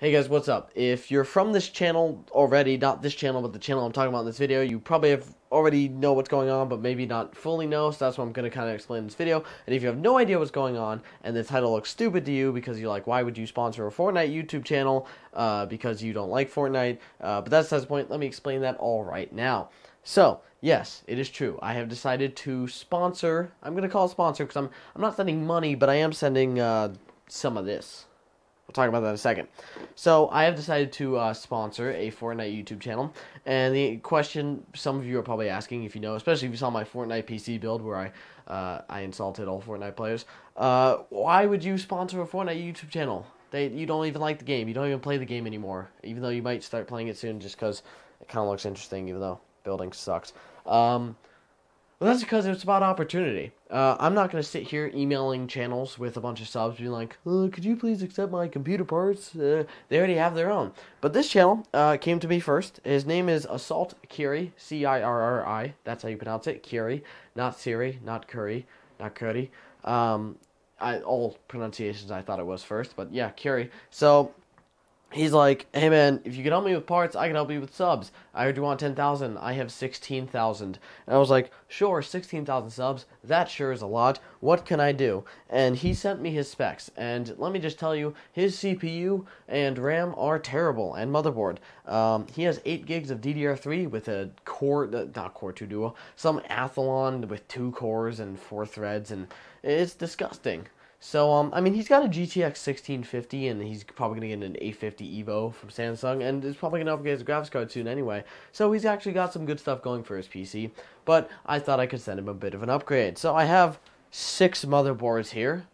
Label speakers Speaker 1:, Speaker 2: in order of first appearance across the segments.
Speaker 1: Hey guys, what's up? If you're from this channel already, not this channel, but the channel I'm talking about in this video, you probably have already know what's going on, but maybe not fully know, so that's what I'm going to kind of explain in this video. And if you have no idea what's going on, and the title looks stupid to you because you're like, why would you sponsor a Fortnite YouTube channel uh, because you don't like Fortnite, uh, but that's the point, let me explain that all right now. So, yes, it is true. I have decided to sponsor, I'm going to call sponsor because I'm, I'm not sending money, but I am sending uh, some of this. We'll talk about that in a second. So I have decided to uh, sponsor a Fortnite YouTube channel, and the question some of you are probably asking, if you know, especially if you saw my Fortnite PC build where I uh, I insulted all Fortnite players, uh, why would you sponsor a Fortnite YouTube channel? They you don't even like the game, you don't even play the game anymore, even though you might start playing it soon just because it kind of looks interesting, even though building sucks. Um, well, that's because it's about opportunity. Uh, I'm not going to sit here emailing channels with a bunch of subs being like, uh, could you please accept my computer parts? Uh, they already have their own. But this channel uh, came to me first. His name is Assault Cirri, C I R R I. That's how you pronounce it. Cirri, not Siri, not Curry, not Curry. Um, I, all pronunciations I thought it was first, but yeah, Cirri. So he's like, hey man, if you can help me with parts, I can help you with subs. I heard you want 10,000. I have 16,000. And I was like, sure, 16,000 subs. That sure is a lot. What can I do? And he sent me his specs. And let me just tell you, his CPU and RAM are terrible, and motherboard. Um, he has 8 gigs of DDR3 with a core, uh, not Core 2 Duo, some Athlon with 2 cores and 4 threads, and it's disgusting. So, um, I mean, he's got a GTX 1650, and he's probably going to get an 850 Evo from Samsung, and is probably going to upgrade his graphics card soon anyway. So he's actually got some good stuff going for his PC, but I thought I could send him a bit of an upgrade. So I have six motherboards here.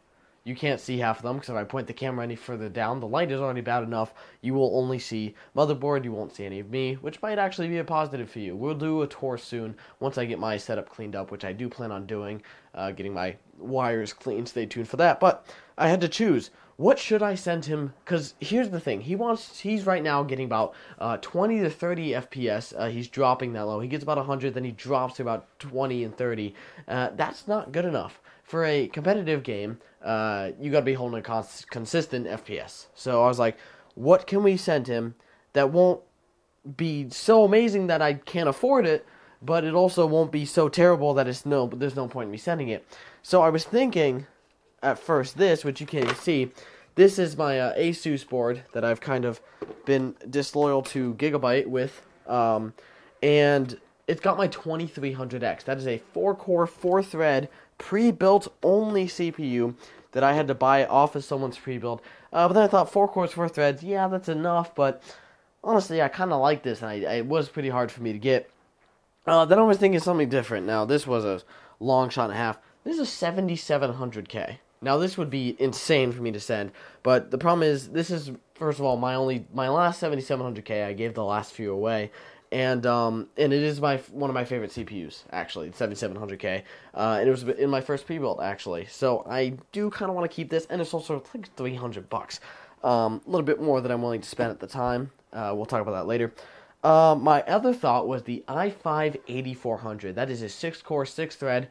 Speaker 1: You can't see half of them because if I point the camera any further down, the light is already bad enough. You will only see motherboard. You won't see any of me, which might actually be a positive for you. We'll do a tour soon once I get my setup cleaned up, which I do plan on doing, uh, getting my wires clean. Stay tuned for that. But I had to choose. What should I send him? Because here's the thing. He wants. He's right now getting about uh, 20 to 30 FPS. Uh, he's dropping that low. He gets about 100, then he drops to about 20 and 30. Uh, that's not good enough for a competitive game, uh, you got to be holding a cons- consistent FPS. So I was like, what can we send him that won't be so amazing that I can't afford it, but it also won't be so terrible that it's no, but there's no point in me sending it. So I was thinking at first this, which you can't see. This is my uh, Asus board that I've kind of been disloyal to Gigabyte with, um, and it's got my 2300X. That is a four core, four thread pre-built only CPU that I had to buy off of someone's pre-built. Uh, but then I thought four cores, four threads, yeah, that's enough. But honestly, I kind of like this, and I, it was pretty hard for me to get. Uh, then I was thinking something different. Now this was a long shot and a half. This is a 7700K. Now this would be insane for me to send, but the problem is this is first of all my only my last 7700K. I gave the last few away, and um, and it is my one of my favorite CPUs actually, 7700K, uh, and it was in my first pre-built actually. So I do kind of want to keep this, and it's also like 300 bucks, um, a little bit more than I'm willing to spend at the time. Uh, we'll talk about that later. Uh, my other thought was the i5 8400. That is a six-core, six-thread,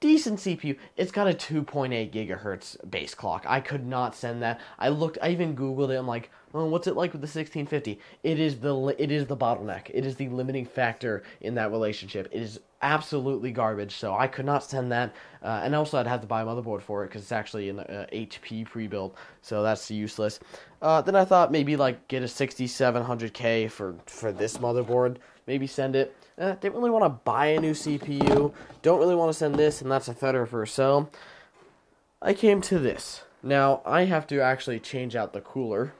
Speaker 1: decent CPU. It's got a 2.8 gigahertz base clock. I could not send that. I looked. I even googled it. I'm like well, what's it like with the 1650? It is the it is the bottleneck. It is the limiting factor in that relationship. It is absolutely garbage. So I could not send that, uh, and also I'd have to buy a motherboard for it because it's actually an uh, HP pre-built. So that's useless. Uh, then I thought maybe like get a 6700K for for this motherboard. Maybe send it. Uh, didn't really want to buy a new CPU. Don't really want to send this, and that's a feather for So I came to this. Now I have to actually change out the cooler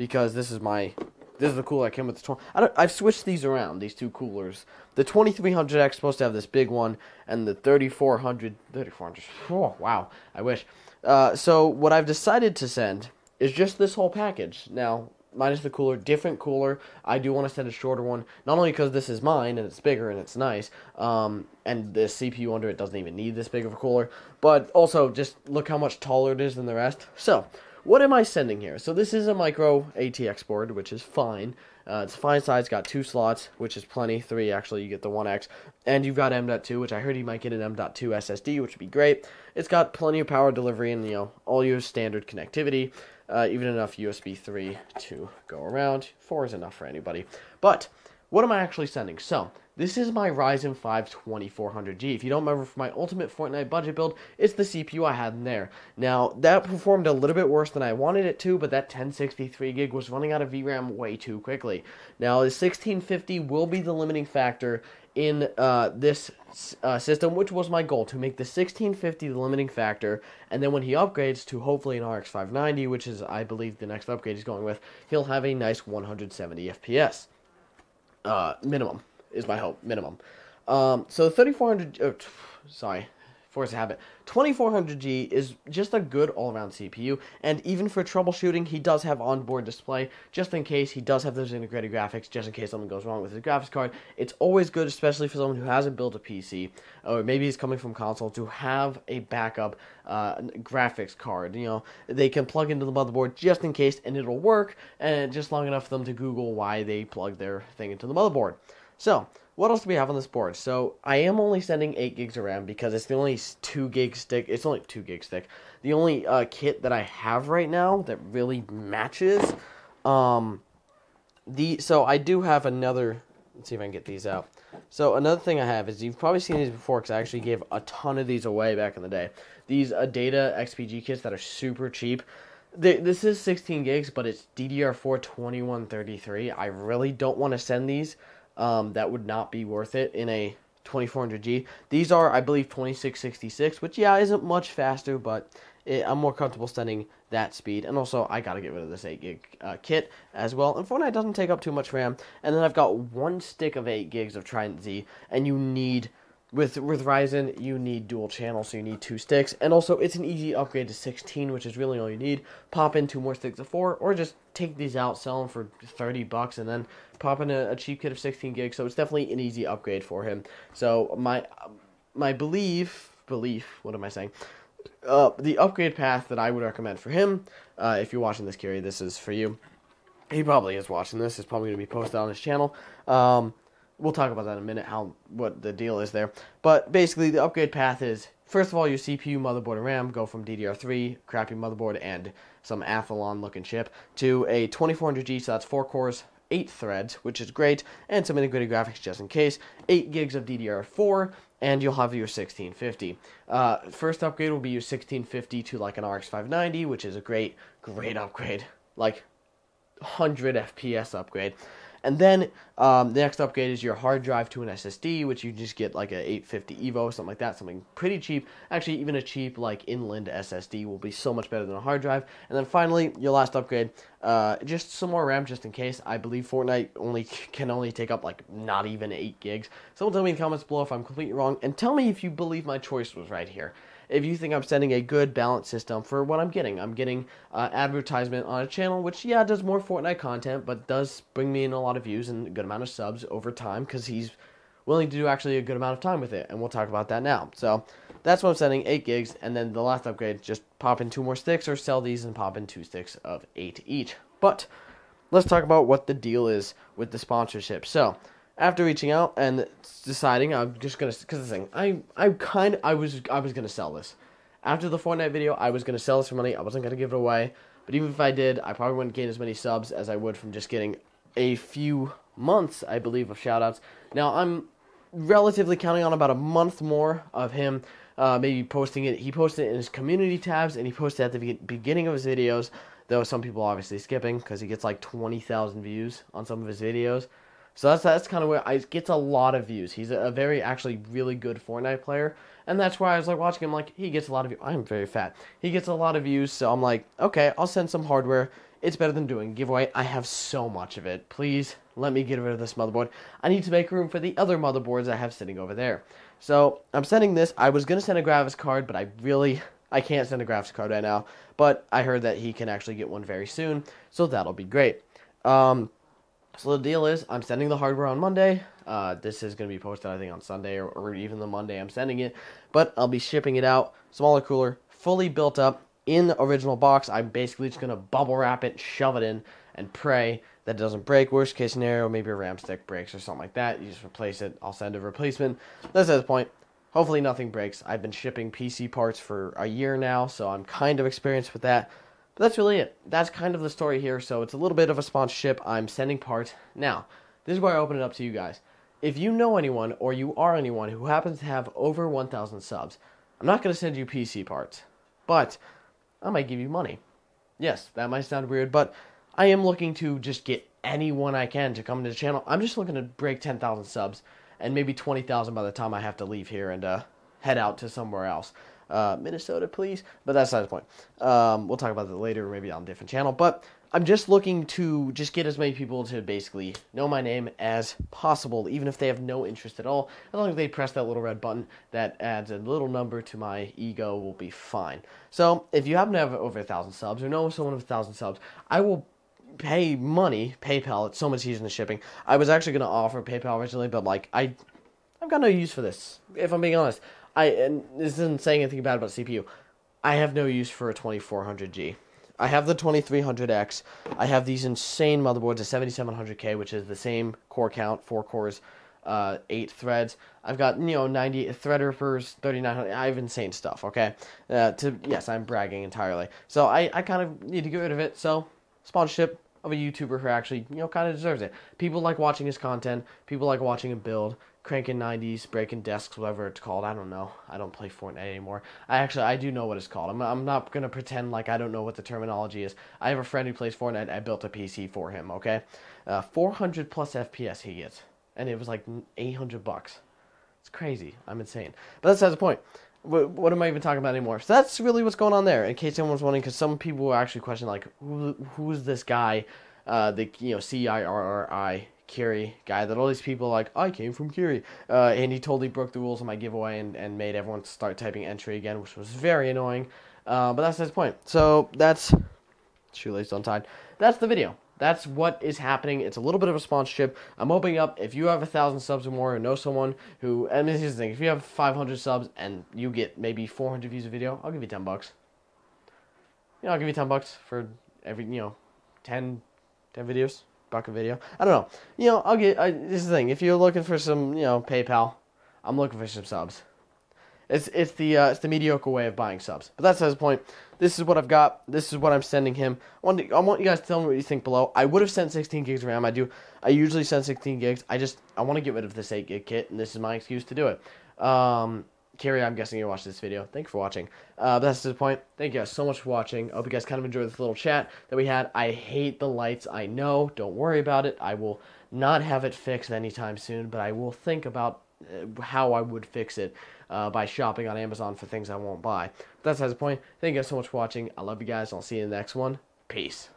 Speaker 1: because this is my this is the cooler I came with the 20. I have switched these around, these two coolers. The 2300X supposed to have this big one, and the 3400, 3400, oh, wow, I wish. Uh, so what I've decided to send is just this whole package. Now, minus the cooler, different cooler. I do want to send a shorter one, not only because this is mine and it's bigger and it's nice, um, and the CPU under it doesn't even need this big of a cooler, but also just look how much taller it is than the rest. So, what am I sending here? So this is a micro ATX board, which is fine. Uh, it's fine size, got two slots, which is plenty. Three, actually, you get the 1X. And you've got M.2, which I heard you might get an M.2 SSD, which would be great. It's got plenty of power delivery and, you know, all your standard connectivity. uh, even enough USB 3 to go around. 4 is enough for anybody. But what am I actually sending? So, this is my Ryzen 5 2400G. If you don't remember from my ultimate Fortnite budget build, it's the CPU I had in there. Now, that performed a little bit worse than I wanted it to, but that 1063 gig was running out of VRAM way too quickly. Now, the 1650 will be the limiting factor in uh, this uh, system, which was my goal to make the 1650 the limiting factor. And then when he upgrades to hopefully an RX 590, which is, I believe, the next upgrade he's going with, he'll have a nice 170 FPS uh, minimum is my hope minimum. Um, so 3400, uh, sorry, force a habit. 2400G is just a good all-around CPU, and even for troubleshooting, he does have onboard display, just in case he does have those integrated graphics, just in case something goes wrong with his graphics card. It's always good, especially for someone who hasn't built a PC, or maybe he's coming from console, to have a backup uh, graphics card. You know, they can plug into the motherboard just in case, and it'll work, and just long enough for them to Google why they plug their thing into the motherboard. So, what else do we have on this board? So I am only sending 8 gigs of RAM because it's the only 2 gig stick. It's only 2 gig stick. The only uh, kit that I have right now that really matches. Um, the So I do have another. Let's see if I can get these out. So another thing I have is you've probably seen these before because I actually gave a ton of these away back in the day. These Adata XPG kits that are super cheap. This is 16 gigs, but it's DDR4 2133. I really don't want to send these um, that would not be worth it in a 2400G. These are, I believe, 2666, which, yeah, isn't much faster, but it, I'm more comfortable sending that speed. And also, I got to get rid of this 8 gig uh, kit as well. And Fortnite doesn't take up too much RAM. And then I've got one stick of 8 gigs of Trident Z, and you need with with Ryzen, you need dual channel, so you need two sticks, and also it's an easy upgrade to 16, which is really all you need. Pop in two more sticks of four, or just take these out, sell them for 30 bucks, and then pop in a, a cheap kit of 16 gigs. So it's definitely an easy upgrade for him. So my my belief belief, what am I saying? Uh, the upgrade path that I would recommend for him, uh, if you're watching this, Kiri, this is for you. He probably is watching this. It's probably going to be posted on his channel. Um, we'll talk about that in a minute, how what the deal is there. But basically, the upgrade path is first of all your CPU, motherboard, and RAM go from DDR3, crappy motherboard, and some Athlon looking chip to a 2400G, so that's four cores, eight threads, which is great, and some integrated graphics just in case, eight gigs of DDR4, and you'll have your 1650. Uh, first upgrade will be your 1650 to like an RX 590, which is a great, great upgrade, like 100 FPS upgrade. And then um, the next upgrade is your hard drive to an SSD, which you just get like a 850 Evo, something like that, something pretty cheap. Actually, even a cheap like inland SSD will be so much better than a hard drive. And then finally, your last upgrade, uh, just some more RAM, just in case. I believe Fortnite only can only take up like not even eight gigs. Someone tell me in the comments below if I'm completely wrong, and tell me if you believe my choice was right here if you think I'm sending a good balance system for what I'm getting. I'm getting uh, advertisement on a channel, which, yeah, does more Fortnite content, but does bring me in a lot of views and a good amount of subs over time because he's willing to do actually a good amount of time with it, and we'll talk about that now. So that's what I'm sending, 8 gigs, and then the last upgrade, just pop in two more sticks or sell these and pop in two sticks of 8 each. But let's talk about what the deal is with the sponsorship. So, after reaching out and deciding I'm just gonna because the thing I I kind I was I was gonna sell this. After the Fortnite video I was gonna sell this for money. I wasn't gonna give it away. But even if I did I probably wouldn't gain as many subs as I would from just getting a few months I believe of shoutouts. Now I'm relatively counting on about a month more of him uh, maybe posting it. He posted it in his community tabs and he posted at the beginning of his videos though some people obviously skipping because he gets like 20,000 views on some of his videos so that's that's kind of where I gets a lot of views. He's a, very actually really good Fortnite player, and that's why I was like watching him. Like he gets a lot of views. I'm very fat. He gets a lot of views, so I'm like, okay, I'll send some hardware. It's better than doing giveaway. I have so much of it. Please let me get rid of this motherboard. I need to make room for the other motherboards I have sitting over there. So I'm sending this. I was gonna send a graphics card, but I really I can't send a graphics card right now. But I heard that he can actually get one very soon, so that'll be great. Um, so the deal is, I'm sending the hardware on Monday. Uh, this is going to be posted, I think, on Sunday or, or even the Monday I'm sending it. But I'll be shipping it out, smaller cooler, fully built up in the original box. I'm basically just going to bubble wrap it, shove it in, and pray that it doesn't break. Worst case scenario, maybe a RAM stick breaks or something like that. You just replace it. I'll send a replacement. That's at the point. Hopefully nothing breaks. I've been shipping PC parts for a year now, so I'm kind of experienced with that that's really it. That's kind of the story here. So it's a little bit of a sponsorship. I'm sending parts. Now, this is where I open it up to you guys. If you know anyone or you are anyone who happens to have over 1,000 subs, I'm not going to send you PC parts, but I might give you money. Yes, that might sound weird, but I am looking to just get anyone I can to come to the channel. I'm just looking to break 10,000 subs and maybe 20,000 by the time I have to leave here and uh, head out to somewhere else. Uh, Minnesota, please. But that's not the point. Um, we'll talk about that later, maybe on a different channel. But I'm just looking to just get as many people to basically know my name as possible, even if they have no interest at all. As long as they press that little red button that adds a little number to my ego, will be fine. So if you happen to have over a thousand subs or know someone with a thousand subs, I will pay money, PayPal. It's so much easier than shipping. I was actually going to offer PayPal originally, but like I, I've got no use for this. If I'm being honest, I and this isn't saying anything bad about CPU. I have no use for a 2400G. I have the 2300X. I have these insane motherboards, a 7700K, which is the same core count, four cores, uh, eight threads. I've got you know 90 Threadrippers, 3900. I have insane stuff. Okay, uh, to yes, I'm bragging entirely. So I I kind of need to get rid of it. So sponsorship of a YouTuber who actually, you know, kind of deserves it. People like watching his content. People like watching him build, cranking 90s, breaking desks, whatever it's called. I don't know. I don't play Fortnite anymore. I actually, I do know what it's called. I'm, I'm not going to pretend like I don't know what the terminology is. I have a friend who plays Fortnite. I built a PC for him, okay? Uh, 400 plus FPS he gets. And it was like 800 bucks. It's crazy. I'm insane. But that's the point what, what am I even talking about anymore? So that's really what's going on there. In case anyone's wondering, because some people were actually questioning, like, who who's this guy, uh, the you know C I R R I Kiri guy that all these people like I came from Kiri, uh, and he totally broke the rules of my giveaway and, and made everyone start typing entry again, which was very annoying. Uh, but that's his point. So that's shoelace untied. That's the video that's what is happening. It's a little bit of a sponsorship. I'm opening up if you have a thousand subs or more, or know someone who. And this is the thing: if you have 500 subs and you get maybe 400 views a video, I'll give you 10 bucks. You know, I'll give you 10 bucks for every you know, 10, 10 videos, buck a video. I don't know. You know, I'll get. I, this is the thing: if you're looking for some, you know, PayPal, I'm looking for some subs. It's it's the uh, it's the mediocre way of buying subs. But that's his point. This is what I've got. This is what I'm sending him. I want, to, I want you guys to tell me what you think below. I would have sent 16 gigs of RAM. I do. I usually send 16 gigs. I just I want to get rid of this 8 gig kit, and this is my excuse to do it. Um, Carrie, I'm guessing you watched this video. Thank you for watching. Uh, that's the point. Thank you guys so much for watching. I hope you guys kind of enjoyed this little chat that we had. I hate the lights. I know. Don't worry about it. I will not have it fixed anytime soon, but I will think about uh, how I would fix it uh, by shopping on Amazon for things I won't buy. But that's the point. Thank you guys so much for watching. I love you guys. I'll see you in the next one. Peace.